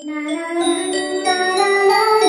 啦啦啦啦啦啦